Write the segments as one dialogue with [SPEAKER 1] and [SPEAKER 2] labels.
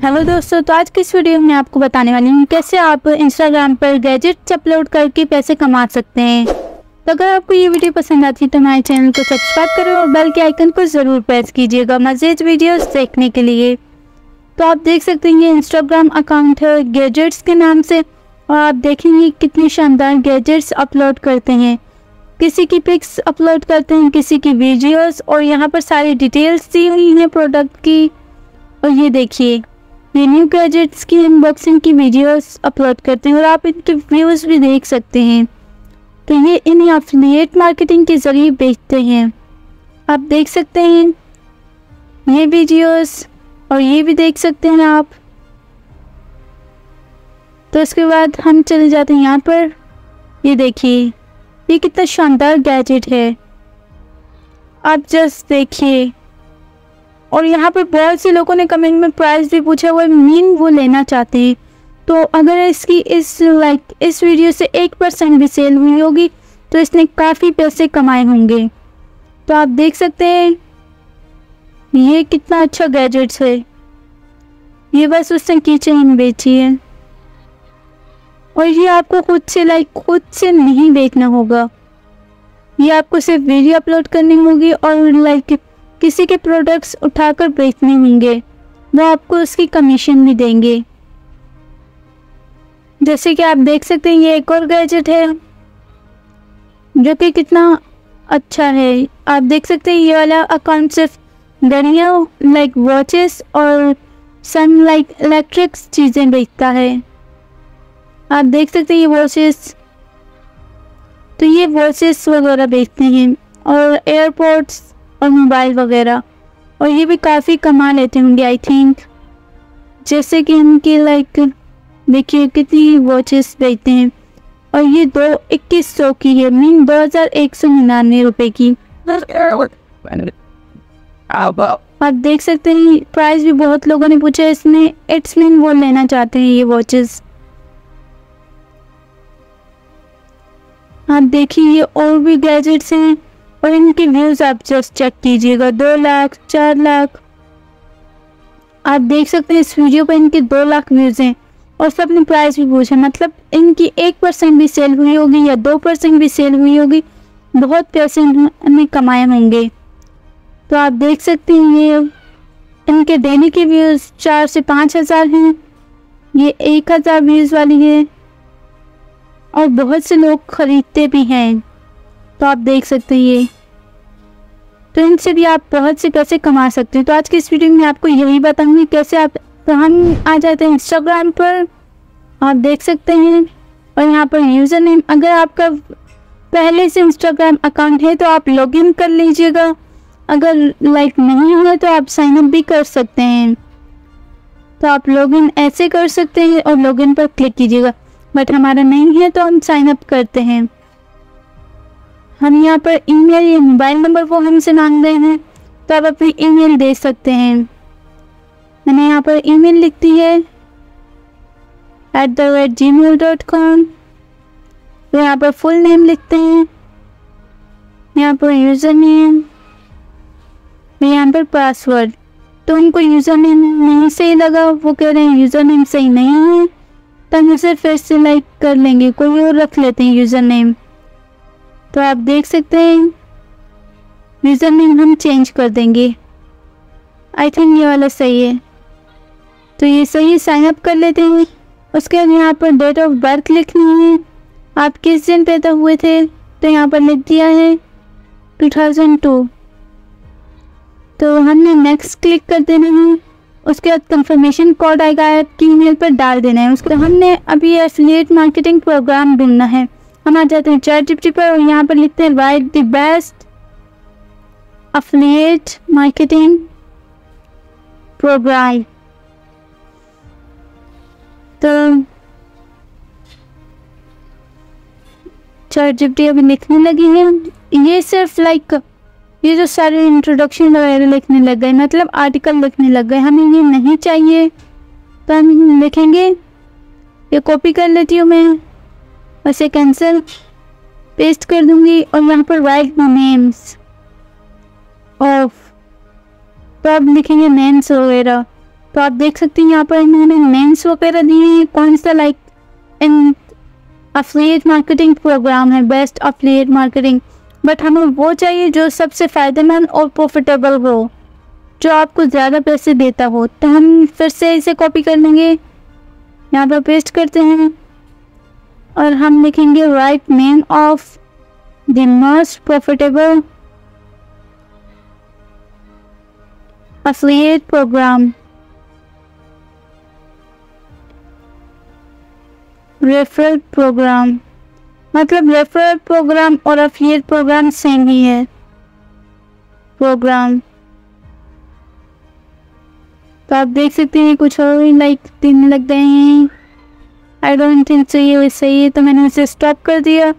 [SPEAKER 1] Hello दोस्तों तो आज की इस वीडियो में आपको बताने वाली हूँ कैसे आप इंस्टाग्राम पर गैजेट्स अपलोड करके पैसे कमा सकते हैं। तो अगर आपको ये वीडियो पसंद आती है तो हमारे चैनल को सब्सक्राइब करें और बेल के आइकन को ज़रूर प्रेस कीजिएगा मज़ीद वीडियोस देखने के लिए। तो आप देख सकते हैं ये इंस्टाग्राम अकाउंट है गैजेट्स के नाम से, और आप देखेंगे कितने शानदार गैजेट्स अपलोड करते हैं। किसी की पिक्स अपलोड करते हैं, किसी की वीडियोस और यहाँ पर सारी डिटेल्स दी हुई हैं प्रोडक्ट की। और ये देखिए ये न्यू गैजेट्स की अनबॉक्सिंग की वीडियोस अपलोड करते हैं और आप इनके व्यूज़ भी देख सकते हैं। तो ये इन अफिलिएट मार्केटिंग के ज़रिए बेचते हैं। आप देख सकते हैं ये वीडियोस और ये भी देख सकते हैं आप। तो इसके बाद हम चले जाते हैं यहाँ पर। ये देखिए, ये कितना शानदार गैजेट है। आप जस्ट देखिए। और यहाँ पर बहुत से लोगों ने कमेंट में प्राइस भी पूछा, वो मीन वो लेना चाहते हैं। तो अगर इसकी इस लाइक इस वीडियो से एक परसेंट भी सेल हुई होगी तो इसने काफ़ी पैसे कमाए होंगे। तो आप देख सकते हैं, ये कितना अच्छा गैजेट्स है। ये बस उसने किचन बेची है। और ये आपको खुद से लाइक खुद से नहीं देखना होगा। ये आपको सिर्फ़ वीडियो अपलोड करनी होगी और लाइक किसी के प्रोडक्ट्स उठाकर बेचने होंगे, वो आपको उसकी कमीशन भी देंगे। जैसे कि आप देख सकते हैं, ये एक और गैजेट है, जो कि कितना अच्छा है। आप देख सकते हैं, ये वाला अकाउंट सिर्फ़ घड़ियाँ लाइक वॉचेस और सन लाइक इलेक्ट्रिक्स चीज़ें बेचता है। आप देख सकते हैं, ये वॉचेस तो ये वॉचेस वगैरह बेचते हैं, और एयरपोर्ट्स और मोबाइल वगैरह। और ये भी काफ़ी कमा लेते होंगे आई थिंक जैसे कि इनकी लाइक देखिए, कितनी वॉचेस बेचते हैं। और ये दो, इक्कीस सौ की है। मीन दो हज़ार एक सौ निन्यानवे रुपये की। आप देख सकते हैं प्राइस भी बहुत लोगों ने पूछा है। इसमें इट्स मीन वो लेना चाहते हैं ये वॉचेस आप देखिए, ये और भी गैजेट्स हैं। और इनके व्यूज़ आप जस्ट चेक कीजिएगा, दो लाख, चार लाख। आप देख सकते हैं इस वीडियो पर इनके दो लाख व्यूज़ हैं और सबने प्राइस भी पूछा। मतलब इनकी एक परसेंट भी सेल हुई होगी या दो परसेंट भी सेल हुई होगी, बहुत पैसे इन्होंने कमाए होंगे। तो आप देख सकते हैं ये इनके डेली के व्यूज़ चार से पाँच हज़ार हैं। ये एक हज़ार व्यूज़ वाली है और बहुत से लोग ख़रीदते भी हैं। तो आप देख सकते हैं ये। तो इनसे भी आप बहुत से पैसे कमा सकते हैं। तो आज की इस वीडियो में आपको यही बताऊँगी कैसे आप तो हम आ जाते हैं इंस्टाग्राम पर। आप देख सकते हैं और यहाँ पर यूज़र नेम अगर आपका पहले से इंस्टाग्राम अकाउंट है तो आप लॉगिन कर लीजिएगा। अगर लाइक नहीं हुआ तो आप साइन अप भी कर सकते हैं। तो आप लॉगिन ऐसे कर सकते हैं और लॉगिन पर क्लिक कीजिएगा। बट हमारा नहीं है तो हम साइन अप करते हैं। हम यहाँ पर ईमेल या मोबाइल नंबर वो हमसे मांग रहे हैं तो आप अपनी ईमेल दे सकते हैं। मैंने यहाँ पर ईमेल लिख दी है at the rate Gmail dot com तो यहाँ पर फुल नेम लिखते हैं, यहाँ पर यूज़र नेम यहाँ पर पासवर्ड तो उनको यूज़र नेम नहीं सही लगा, वो कह रहे हैं यूज़र नेम सही नहीं है तो हम उसे फिर से लाइक कर लेंगे, कोई और रख लेते हैं यूज़र नेम तो आप देख सकते हैं नेम हम चेंज कर देंगे। आई थिंक ये वाला सही है। तो ये सही साइन अप कर लेते हैं। उसके बाद यहाँ पर डेट ऑफ़ बर्थ लिखनी है। आप किस दिन पैदा हुए थे? तो यहाँ पर लिख दिया है 2002 तो हमने नेक्स्ट क्लिक कर देना है। उसके बाद कंफर्मेशन कोड आएगा आपकी ईमेल पर डाल देना है। उसके हमने अभी एफिलिएट मार्केटिंग प्रोग्राम ढूंढना है। हम आ जाते हैं। चैट जिप्टी पर और यहाँ पर लिखते हैं write the best affiliate marketing program तो चैट जिप्टी अभी लिखने लगी है। ये सिर्फ़ लाइक ये जो सारे इंट्रोडक्शन वगैरह लिखने लग गए मतलब आर्टिकल लिखने लग गए। हमें ये नहीं चाहिए तो हम लिखेंगे। ये कॉपी कर लेती हूँ मैं। वैसे कैंसिल पेस्ट कर दूँगी और यहाँ पर राइट द नेम्स ऑफ़ तो आप लिखेंगे नेम्स वगैरह। तो आप देख सकते हैं यहाँ पर इन्होंने नेम्स वगैरह दिए हैं। कौन सा लाइक इन अफिलिएट मार्केटिंग प्रोग्राम है बेस्ट अफिलिएट मार्केटिंग बट हमें वो चाहिए जो सबसे फ़ायदेमंद और प्रॉफिटेबल हो, जो आपको ज़्यादा पैसे देता हो। तो हम फिर से इसे कॉपी कर लेंगे। यहाँ पर पेस्ट करते हैं। और हम लिखेंगे write name of the most profitable affiliate program. Referral program मतलब रेफरल प्रोग्राम और अफिलिएट प्रोग्राम सेम ही है। प्रोग्राम तो आप देख सकते हैं कुछ और लाइक दिन लग गए हैं। आई डोंट थिंक सो ये सही है तो मैंने उसे स्टॉप कर दिया।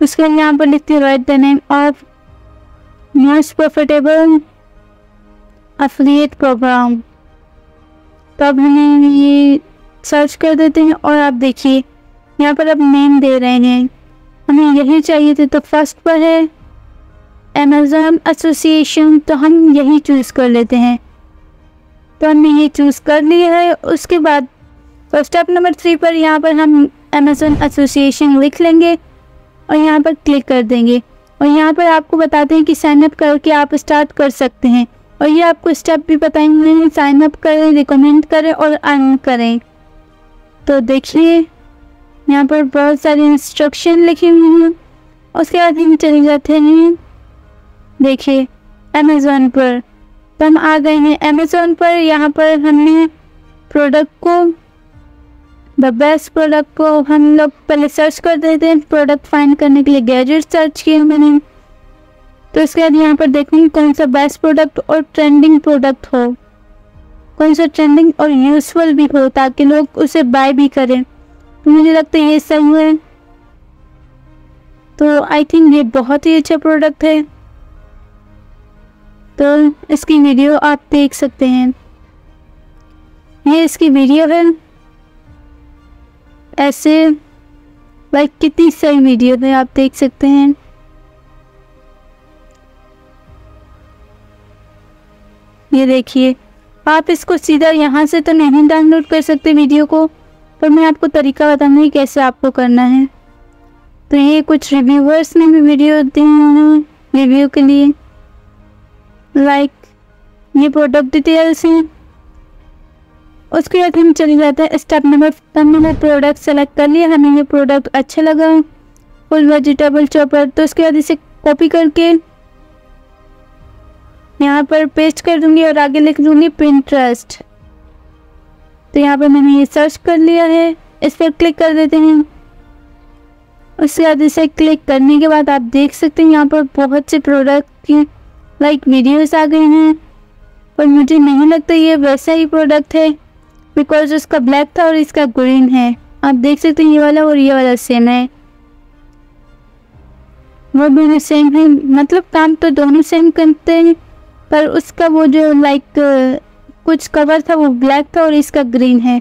[SPEAKER 1] उसके बाद यहाँ पर लिखती हूँ write the name of most profitable affiliate program तो अब हमें ये सर्च कर देते हैं और आप देखिए, यहाँ पर अब नेम दे रहे हैं। हमें यही चाहिए थे तो फ़र्स्ट पर है अमेज़न एसोसिएशन तो हम यही चूज़ कर लेते हैं। तो हमने ये चूज़ कर लिया है, उसके बाद तो स्टेप नंबर थ्री पर यहाँ पर हम अमेज़न एसोसिएशन लिख लेंगे और यहाँ पर क्लिक कर देंगे। और यहाँ पर आपको बताते हैं कि साइनअप करके आप स्टार्ट कर सकते हैं। और ये आपको स्टेप भी बताएँगे साइन अप करें रिकमेंड करें और अर्न करें। तो देखिए, यहाँ पर बहुत सारी इंस्ट्रक्शन लिखी हुई हैं। उसके बाद हम चले जाते हैं। देखिए अमेज़ोन पर। तो हम आ गए हैं। अमेज़ोन पर यहाँ पर हमने प्रोडक्ट को द बेस्ट प्रोडक्ट को हम लोग पहले सर्च कर देते हैं। प्रोडक्ट फाइंड करने के लिए गैजेट सर्च किए मैंने। तो इसके बाद यहाँ पर देखेंगे कौन सा बेस्ट प्रोडक्ट और ट्रेंडिंग प्रोडक्ट हो। कौन सा ट्रेंडिंग और यूजफुल भी हो ताकि लोग उसे बाय भी करें। तो मुझे लगता है ये सही है। तो आई थिंक ये बहुत ही अच्छा प्रोडक्ट है। तो इसकी वीडियो आप देख सकते हैं। ये इसकी वीडियो है। ऐसे लाइक कितनी सही वीडियो है आप देख सकते हैं। ये देखिए, आप इसको सीधा यहाँ से तो नहीं डाउनलोड कर सकते वीडियो को, पर मैं आपको तरीका बताऊँगी कैसे आपको करना है। तो ये कुछ रिव्यूवर्स ने भी वीडियो दी हैं रिव्यू के लिए। लाइक ये प्रोडक्ट डिटेल्स हैं। उसके बाद हम चले जाते हैं स्टेप नंबर हमने प्रोडक्ट सेलेक्ट कर लिया, हमें ये प्रोडक्ट अच्छा लगा। फुल वेजिटेबल चॉपर तो उसके बाद इसे कॉपी करके यहाँ पर पेस्ट कर दूँगी और आगे लिख दूँगी पिंट्रस्ट तो यहाँ पर मैंने ये सर्च कर लिया है, इस पर क्लिक कर देते हैं। उसके बाद इसे क्लिक करने के बाद आप देख सकते हैं यहाँ पर बहुत से प्रोडक्ट की लाइक वीडियोस आ गए हैं। पर मुझे नहीं लगता ये वैसा ही प्रोडक्ट है। बिकॉज़ उसका ब्लैक था और इसका ग्रीन है। आप देख सकते हैं ये वाला और ये वाला सेम है। वो दोनों सेम है। मतलब काम तो दोनों सेम करते हैं, पर उसका वो जो लाइक कुछ कवर था वो ब्लैक था और इसका ग्रीन है।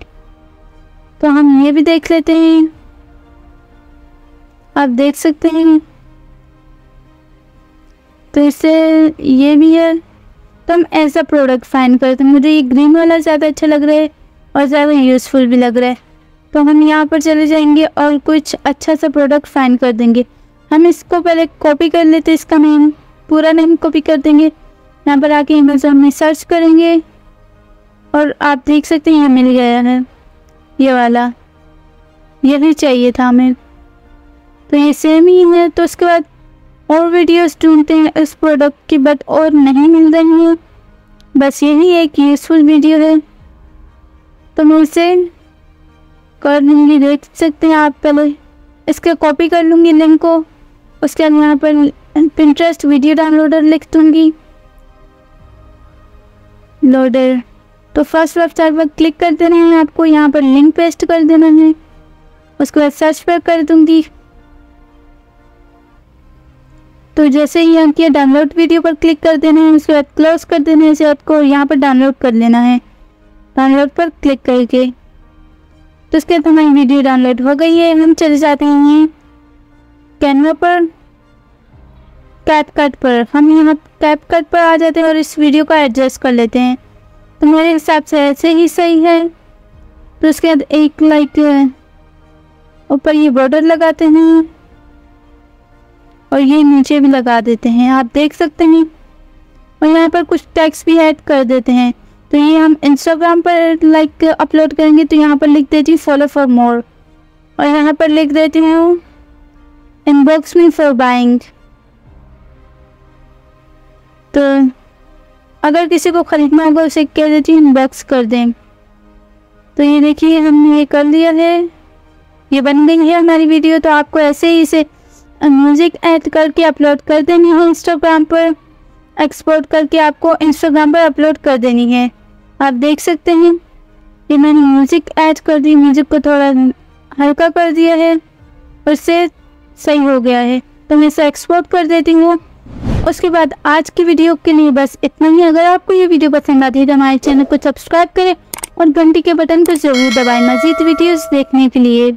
[SPEAKER 1] तो हम ये भी देख लेते हैं। आप देख सकते हैं। तो इससे ये भी है। तो हम ऐसा प्रोडक्ट फाइन करते हैं। मुझे ये ग्रीन वाला ज़्यादा अच्छा लग रहा है। और ज़्यादा यूज़फुल भी लग रहा है। तो हम यहाँ पर चले जाएँगे और कुछ अच्छा सा प्रोडक्ट फाइंड कर देंगे। हम इसको पहले कॉपी कर लेते इसका नेम पूरा नेम कॉपी कर देंगे। यहाँ पर आके अमेजोन में सर्च करेंगे और आप देख सकते हैं मिल गया है। ये वाला, ये भी चाहिए था हमें। तो ये सेम ही है तो उसके बाद और वीडियोस ढूंढते हैं इस प्रोडक्ट की बट और नहीं मिल रही है। बस यही एक यूज़फुल वीडियो है। तो मैं उसे कर लूँगी देख सकते हैं आप पहले। इसके कॉपी कर लूँगी लिंक को। उसके बाद यहाँ पर पिंट्रेस्ट वीडियो डाउनलोडर लिख दूँगी। लोडर तो फ़र्स्ट वेबसाइट पर क्लिक कर देना है आपको। यहाँ पर लिंक पेस्ट कर देना है। उसके बाद सर्च पर कर दूँगी। तो जैसे ही यहाँ किया डाउनलोड वीडियो पर क्लिक कर देना है, उसके बाद क्लोज कर देना है इसे आपको यहाँ पर डाउनलोड कर लेना है। डाउनलोड पर क्लिक करके। तो उसके बाद हमारी वीडियो डाउनलोड हो गई है, हम चले जाते हैं कैनवा पर। कैप कट पर। हम यहाँ कैप कट पर आ जाते हैं और इस वीडियो को एडजस्ट कर लेते हैं। तो मेरे हिसाब से ऐसे ही सही है। तो उसके बाद एक लाइक ऊपर ये बॉर्डर लगाते हैं। और ये नीचे भी लगा देते हैं। आप देख सकते हैं। और यहाँ पर कुछ टैक्स भी ऐड कर देते हैं। तो ये हम इंस्टाग्राम पर लाइक अपलोड करेंगे तो यहाँ पर लिख देती हूँ फॉलो फॉर मोर और यहाँ पर लिख देती हूँ इनबॉक्स में फॉर बाइंग तो अगर किसी को ख़रीदना होगा, उसे कह देती हूँ इनबॉक्स कर दें. तो ये देखिए, हमने ये कर लिया है. ये बन गई है हमारी वीडियो तो आपको ऐसे ही इसे म्यूज़िक ऐड करके अपलोड कर देनी है इंस्टाग्राम पर. एक्सपोर्ट करके आपको इंस्टाग्राम पर अपलोड कर देनी है. आप देख सकते हैं कि मैंने म्यूज़िक ऐड कर दी म्यूज़िक को थोड़ा हल्का कर दिया है उससे सही हो गया है। तो मैं इसे एक्सपोर्ट कर देती हूँ। उसके बाद आज की वीडियो के लिए बस इतना ही। अगर आपको ये वीडियो पसंद आती है तो हमारे चैनल को सब्सक्राइब करें और घंटी के बटन पर ज़रूर दबाएँ मजीद वीडियोस देखने के लिए।